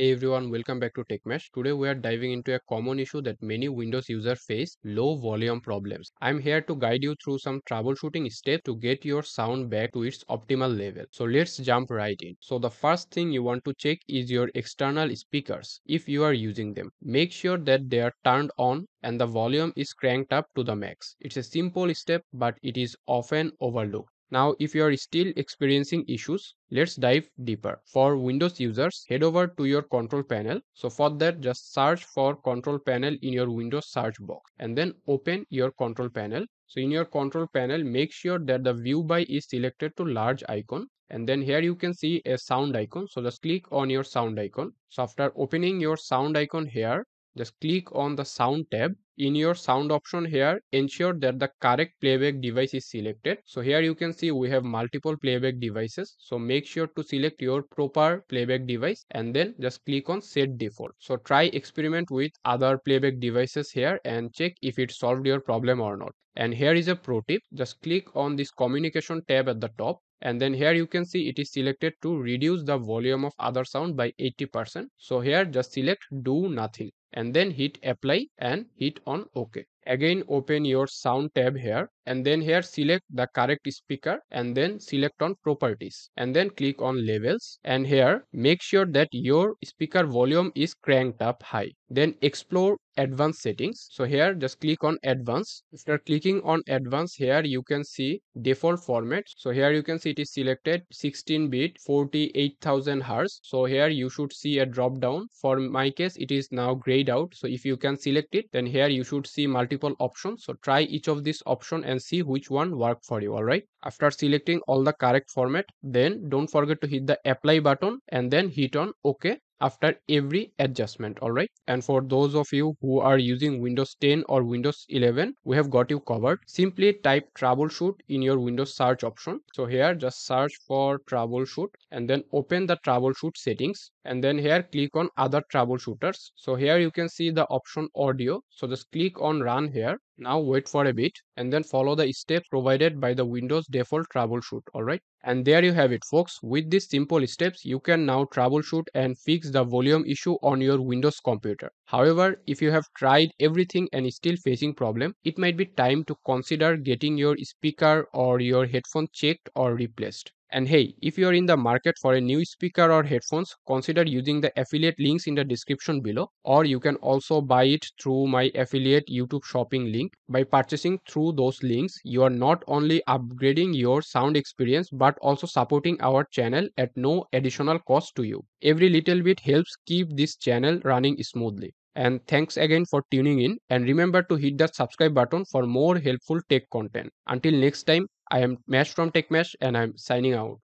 Hey everyone, welcome back to Tech Mash. Today we are diving into a common issue that many Windows users face, low volume problems. I'm here to guide you through some troubleshooting steps to get your sound back to its optimal level. So let's jump right in. So the first thing you want to check is your external speakers if you are using them. Make sure that they are turned on and the volume is cranked up to the max. It's a simple step but it is often overlooked. Now, if you are still experiencing issues, let's dive deeper. For Windows users, head over to your control panel. So for that, just search for control panel in your Windows search box and then open your control panel. So in your control panel, make sure that the view by is selected to large icon and then here you can see a sound icon. So just click on your sound icon. So after opening your sound icon here, just click on the sound tab in your sound option here ensure that the correct playback device is selected. So here you can see we have multiple playback devices. So make sure to select your proper playback device and then just click on set default. So try experiment with other playback devices here and check if it solved your problem or not and here is a pro tip. Just click on this communication tab at the top. And then here you can see it is selected to reduce the volume of other sound by 80% so here just select do nothing and then hit apply and hit on ok. Again open your sound tab here and then here select the correct speaker and then select on properties and then click on levels. And here make sure that your speaker volume is cranked up high. Then explore advanced settings. So here just click on advanced. After clicking on advanced here you can see default format. So here you can see it is selected 16 bit 48000 hertz. So here you should see a drop down. For my case it is now grayed out. So if you can select it then here you should see multiple options. So try each of these option and see which one work for you all right after selecting all the correct format then don't forget to hit the apply button and then hit on ok after every adjustment all right? And for those of you who are using windows 10 or windows 11 we have got you covered. Simply type troubleshoot in your windows search option. So here just search for troubleshoot and then open the troubleshoot settings and then here click on other troubleshooters. So here you can see the option audio. So just click on run here now wait for a bit and then follow the steps provided by the Windows default troubleshoot. Alright. And there you have it folks. With these simple steps, you can now troubleshoot and fix the volume issue on your Windows computer. However, if you have tried everything and still facing problem, it might be time to consider getting your speaker or your headphone checked or replaced. And hey, if you are in the market for a new speaker or headphones, consider using the affiliate links in the description below or you can also buy it through my affiliate YouTube shopping link. By purchasing through those links, you are not only upgrading your sound experience but also supporting our channel at no additional cost to you. Every little bit helps keep this channel running smoothly. And thanks again for tuning in and remember to hit that subscribe button for more helpful tech content. Until next time, I am Mesh from Tech Mash and I'm signing out.